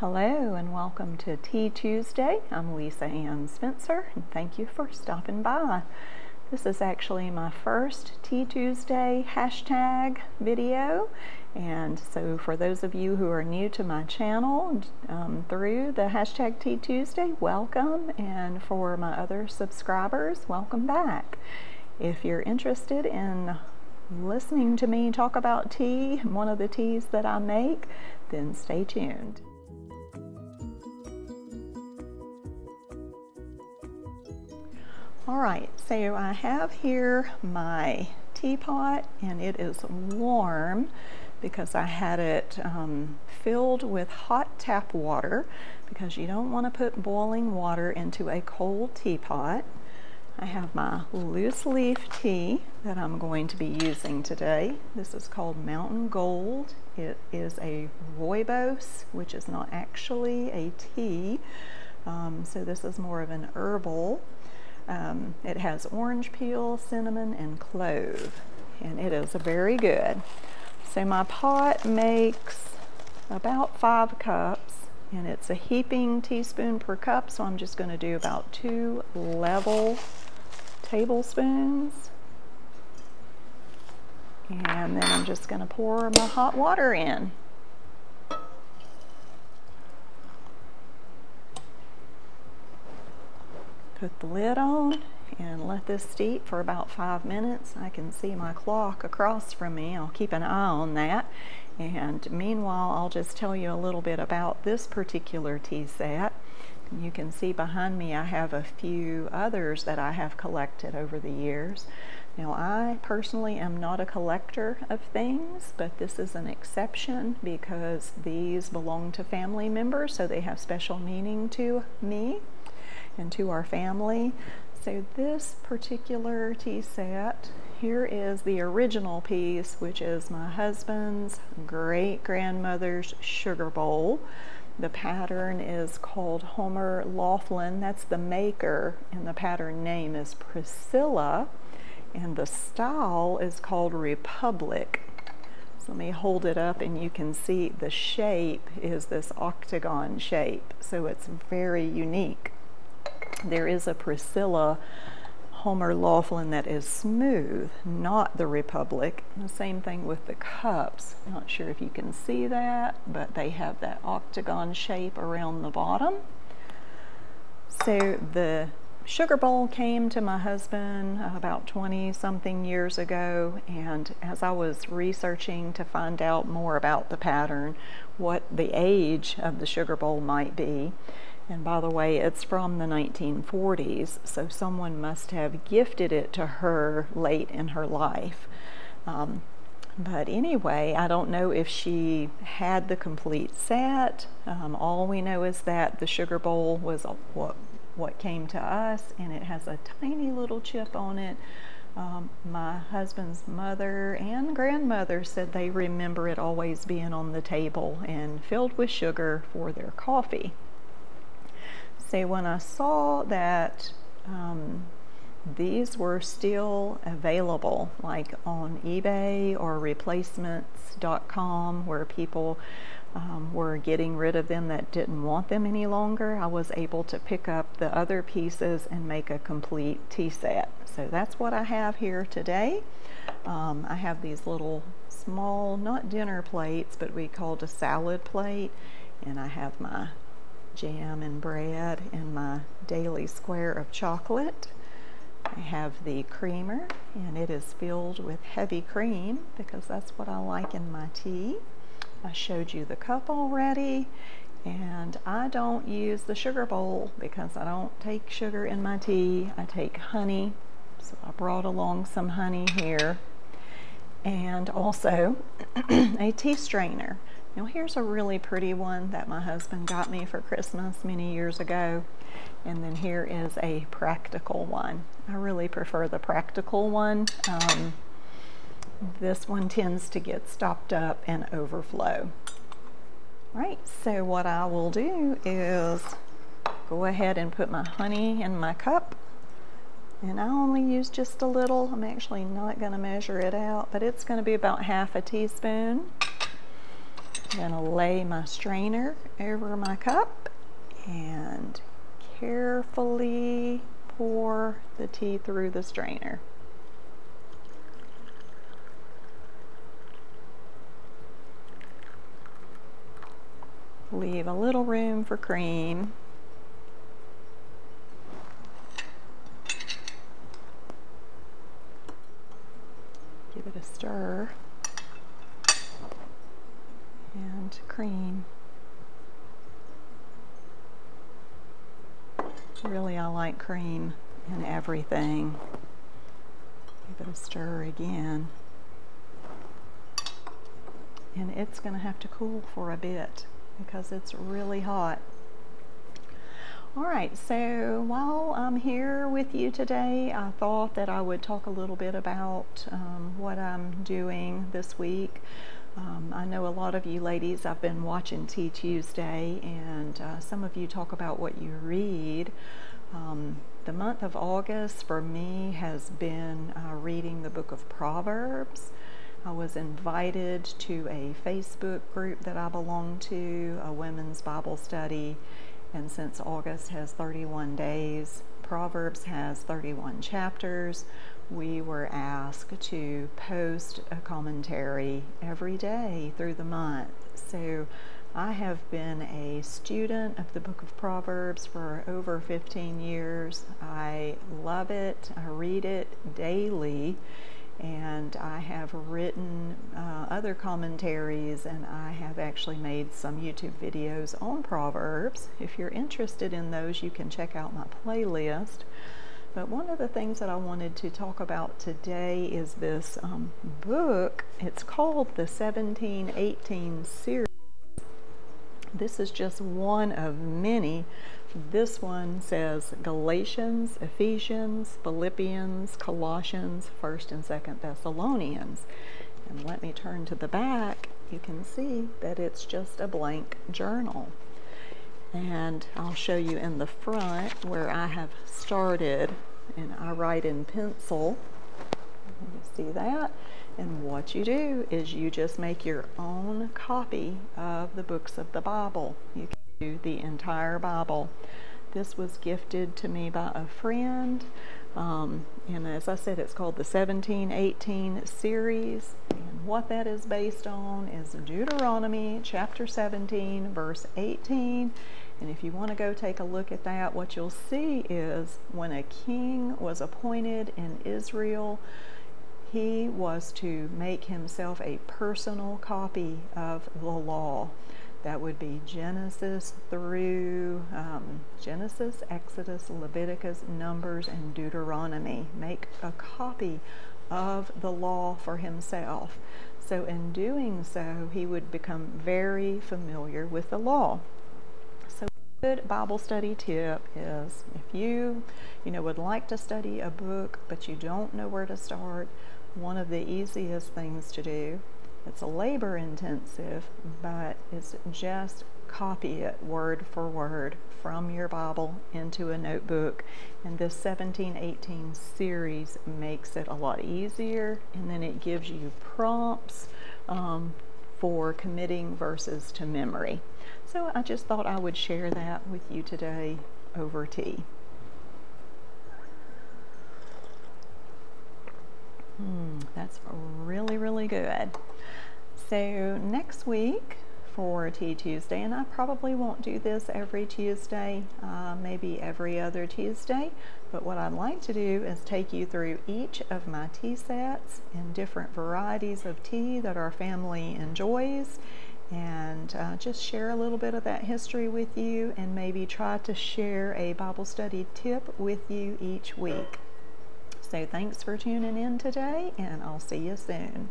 Hello and welcome to Tea Tuesday. I'm Lisa Ann Spencer and thank you for stopping by. This is actually my first Tea Tuesday hashtag video and so for those of you who are new to my channel um, through the hashtag Tea Tuesday, welcome and for my other subscribers, welcome back. If you're interested in listening to me talk about tea, one of the teas that I make, then stay tuned. All right, so I have here my teapot and it is warm because I had it um, filled with hot tap water because you don't want to put boiling water into a cold teapot. I have my loose leaf tea that I'm going to be using today. This is called Mountain Gold. It is a rooibos, which is not actually a tea. Um, so this is more of an herbal um, it has orange peel, cinnamon, and clove, and it is very good. So my pot makes about five cups, and it's a heaping teaspoon per cup, so I'm just going to do about two level tablespoons. And then I'm just going to pour my hot water in. Put the lid on and let this steep for about five minutes. I can see my clock across from me. I'll keep an eye on that. And meanwhile, I'll just tell you a little bit about this particular tea set. You can see behind me I have a few others that I have collected over the years. Now I personally am not a collector of things, but this is an exception because these belong to family members, so they have special meaning to me and to our family. So this particular tea set, here is the original piece, which is my husband's great-grandmother's sugar bowl. The pattern is called Homer Laughlin. That's the maker, and the pattern name is Priscilla, and the style is called Republic. So let me hold it up and you can see the shape is this octagon shape. So it's very unique. There is a Priscilla Homer Laughlin that is smooth, not the Republic. The same thing with the cups. Not sure if you can see that, but they have that octagon shape around the bottom. So the sugar bowl came to my husband about 20 something years ago and as I was researching to find out more about the pattern, what the age of the sugar bowl might be, and by the way, it's from the 1940s, so someone must have gifted it to her late in her life. Um, but anyway, I don't know if she had the complete set. Um, all we know is that the sugar bowl was what, what came to us, and it has a tiny little chip on it. Um, my husband's mother and grandmother said they remember it always being on the table and filled with sugar for their coffee say when I saw that um, these were still available, like on eBay or replacements.com, where people um, were getting rid of them that didn't want them any longer, I was able to pick up the other pieces and make a complete tea set. So that's what I have here today. Um, I have these little small, not dinner plates, but we called a salad plate, and I have my jam and bread and my daily square of chocolate. I have the creamer and it is filled with heavy cream because that's what I like in my tea. I showed you the cup already and I don't use the sugar bowl because I don't take sugar in my tea. I take honey. So I brought along some honey here and also a tea strainer. Now here's a really pretty one that my husband got me for Christmas many years ago. And then here is a practical one. I really prefer the practical one. Um, this one tends to get stopped up and overflow. Right, so what I will do is go ahead and put my honey in my cup. And I only use just a little. I'm actually not going to measure it out, but it's going to be about half a teaspoon. I'm going to lay my strainer over my cup and carefully pour the tea through the strainer. Leave a little room for cream. Give it a stir and cream. Really, I like cream in everything. Give it a stir again. And it's going to have to cool for a bit because it's really hot. All right, so while I'm here with you today, I thought that I would talk a little bit about um, what I'm doing this week. Um, I know a lot of you ladies, I've been watching Tea Tuesday, and uh, some of you talk about what you read. Um, the month of August for me has been uh, reading the book of Proverbs. I was invited to a Facebook group that I belong to, a women's Bible study, and since August has 31 days, Proverbs has 31 chapters we were asked to post a commentary every day through the month. So I have been a student of the book of Proverbs for over 15 years. I love it, I read it daily. And I have written uh, other commentaries, and I have actually made some YouTube videos on Proverbs. If you're interested in those, you can check out my playlist. But one of the things that I wanted to talk about today is this um, book. It's called the 1718 series. This is just one of many. This one says Galatians, Ephesians, Philippians, Colossians, 1st and 2nd Thessalonians. And let me turn to the back. You can see that it's just a blank journal and I'll show you in the front where I have started. And I write in pencil. You see that. And what you do is you just make your own copy of the books of the Bible. You can do the entire Bible. This was gifted to me by a friend um, and as I said it's called the 1718 series and what that is based on is Deuteronomy chapter 17 verse 18 and if you want to go take a look at that, what you'll see is when a king was appointed in Israel, he was to make himself a personal copy of the law. That would be Genesis through um, Genesis, Exodus, Leviticus, Numbers, and Deuteronomy. Make a copy of the law for himself. So, in doing so, he would become very familiar with the law So, a good Bible study tip is if you, you know, would like to study a book but you don't know where to start, one of the easiest things to do, it's labor intensive, but it's just copy it word for word from your Bible into a notebook. And this 1718 series makes it a lot easier and then it gives you prompts um, for committing verses to memory. So I just thought I would share that with you today over tea. Hmm, that's really, really good. So next week for Tea Tuesday, and I probably won't do this every Tuesday, uh, maybe every other Tuesday, but what I'd like to do is take you through each of my tea sets and different varieties of tea that our family enjoys and uh, just share a little bit of that history with you and maybe try to share a Bible study tip with you each week. So thanks for tuning in today, and I'll see you soon.